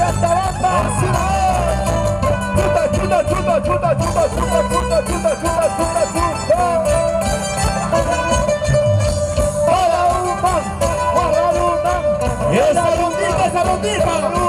de Atalanta, assina Ajuda, ajuda, ajuda, ajuda, ajuda, ajuda, ajuda, ajuda, ajuda, ajuda, ajuda. Para uma, para uma. Essa é a essa é a.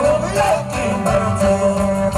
We'll be lucky,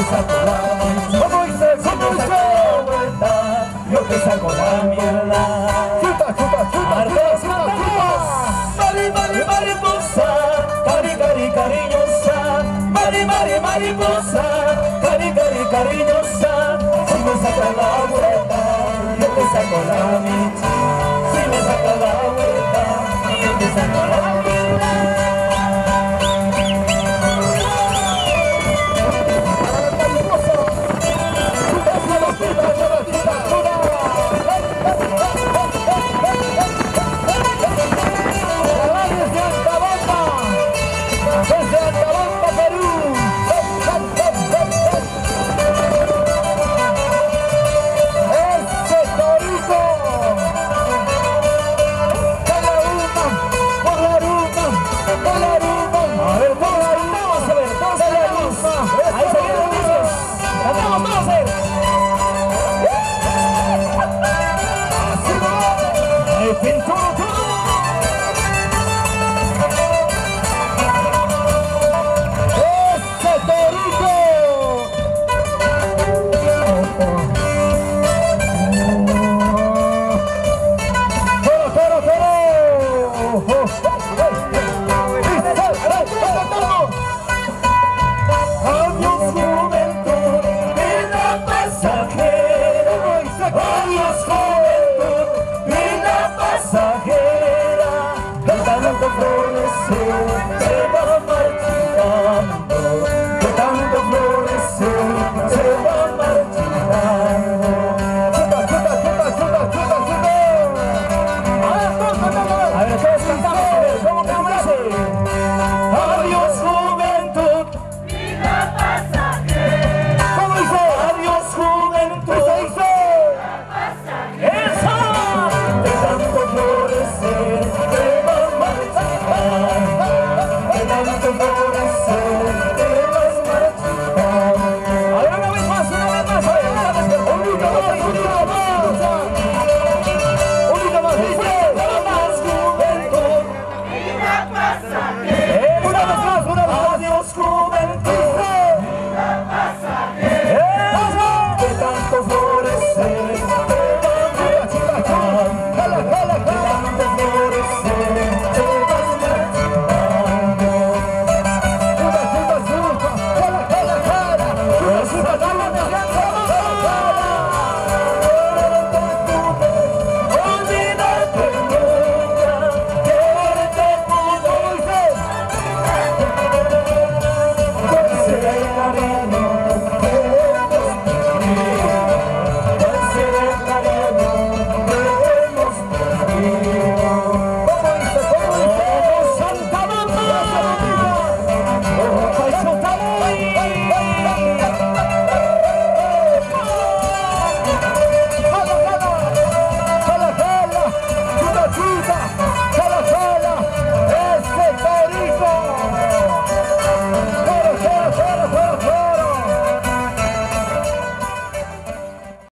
te saco la Yo te saco la mariposa. Cari, cari, cariñosa. Mariposa. Cari, cari, cariñosa. Si me sacas la vuelta Yo te saco la mitad Si me la vuelta